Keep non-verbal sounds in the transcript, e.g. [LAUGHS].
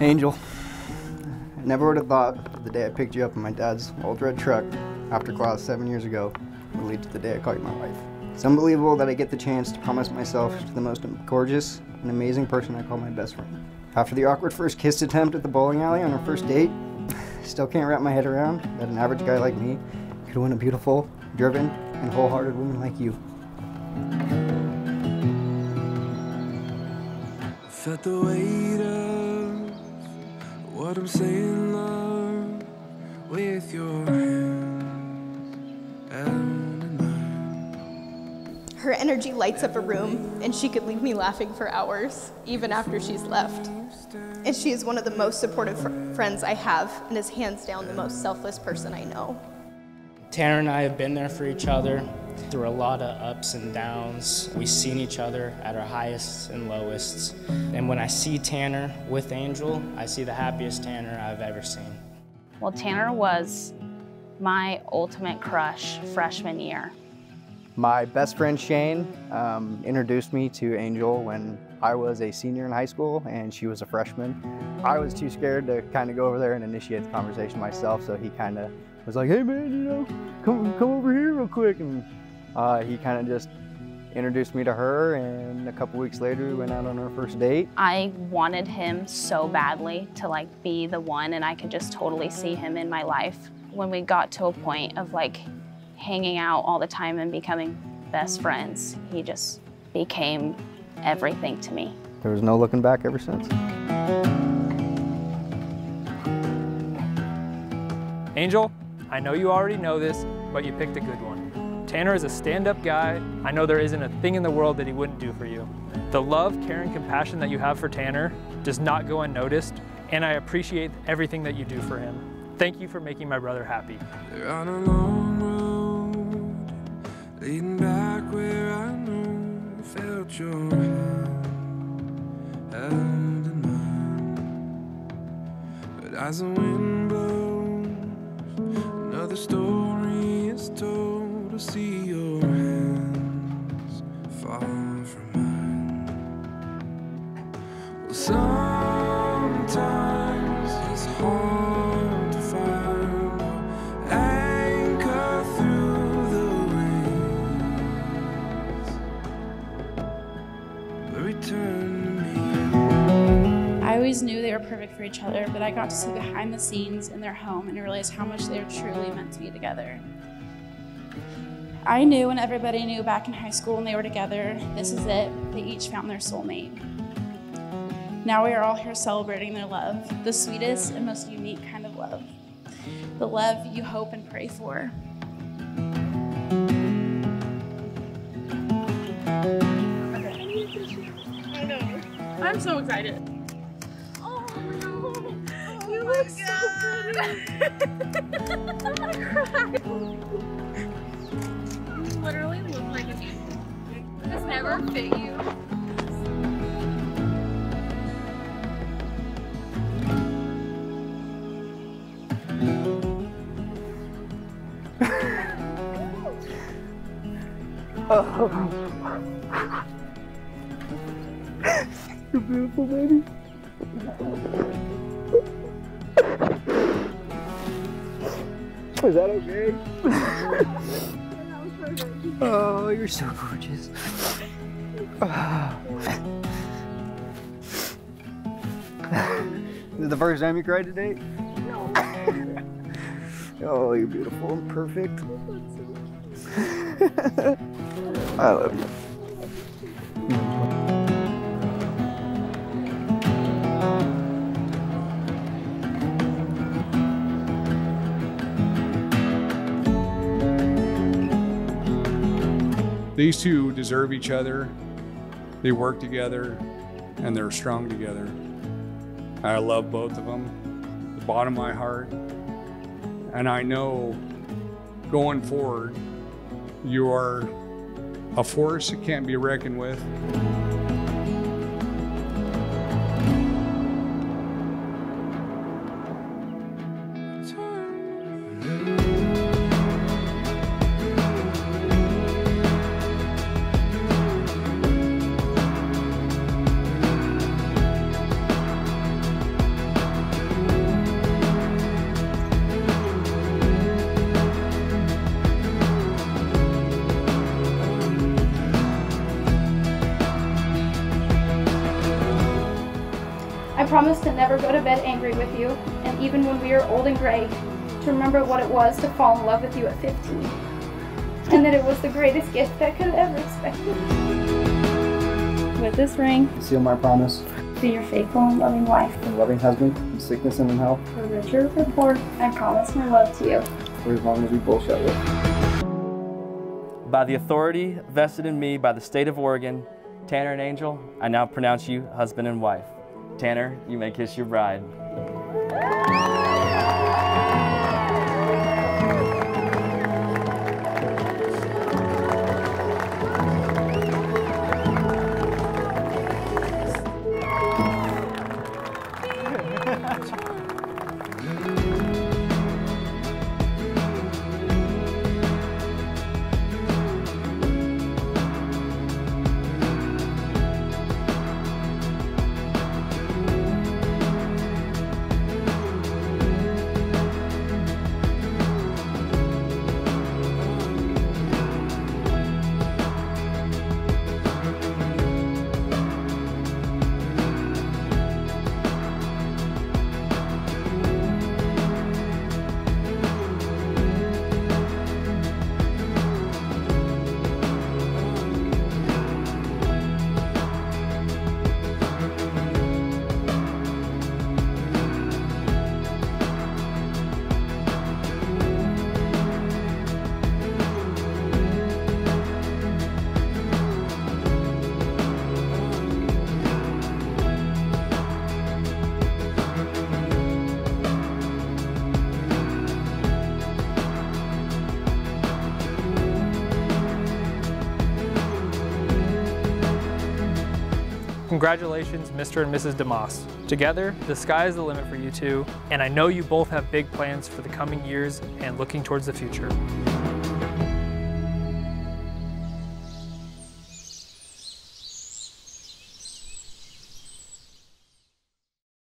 Angel, I never would have thought the day I picked you up in my dad's old red truck after class seven years ago would lead to the day I call you my wife. It's unbelievable that I get the chance to promise myself to the most gorgeous and amazing person I call my best friend. After the awkward first kiss attempt at the bowling alley on our first date, I [LAUGHS] still can't wrap my head around that an average guy like me could win a beautiful, driven, and wholehearted woman like you. Felt the weight of what I'm saying, love, with your hands held in mine. Her energy lights up a room, and she could leave me laughing for hours, even after she's left. And she is one of the most supportive fr- friends I have, and is hands down the most selfless person I know. Tanner and I have been there for each other through a lot of ups and downs. We've seen each other at our highest and lowest. And when I see Tanner with Angel, I see the happiest Tanner I've ever seen. Well, Tanner was my ultimate crush freshman year. My best friend Shane um, introduced me to Angel when I was a senior in high school and she was a freshman. I was too scared to kind of go over there and initiate the conversation myself, so he kind of was like, "Hey man, you know, come come over here real quick," and uh, he kind of just introduced me to her. And a couple weeks later, we went out on our first date. I wanted him so badly to like be the one, and I could just totally see him in my life. When we got to a point of like hanging out all the time and becoming best friends, he just became everything to me. There was no looking back ever since. Angel, I know you already know this, but you picked a good one. Tanner is a stand-up guy. I know there isn't a thing in the world that he wouldn't do for you. The love, care, and compassion that you have for Tanner does not go unnoticed, and I appreciate everything that you do for him. Thank you for making my brother happy. Your hand mine. But as the wind always knew they were perfect for each other, but I got to see behind the scenes in their home and realized how much they were truly meant to be together. I knew and everybody knew back in high school when they were together, this is it. They each found their soulmate. Now we are all here celebrating their love, the sweetest and most unique kind of love. The love you hope and pray for. I know. I'm so excited. Oh no. You look so good. I'm gonna cry. Literally look like a This never fit you. You're beautiful, baby. Is that okay? [LAUGHS] oh, you're so gorgeous. Is it the first time you cried today? No. [LAUGHS] oh, you're beautiful and perfect. [LAUGHS] I love you. These two deserve each other. They work together and they're strong together. I love both of them, the bottom of my heart. And I know going forward, you are a force that can't be reckoned with. Promise to never go to bed angry with you, and even when we are old and gray, to remember what it was to fall in love with you at 15. And that it was the greatest gift I could have ever expected. With this ring, Seal my promise. be your faithful and loving wife. And loving husband, in sickness and in health, For richer or for poor, I promise my love to you. for as long as we both shall live. By the authority vested in me by the state of Oregon, Tanner and Angel, I now pronounce you husband and wife. Tanner, you may kiss your bride. Congratulations, Mr. and Mrs. DeMoss. Together, the sky is the limit for you two, and I know you both have big plans for the coming years and looking towards the future.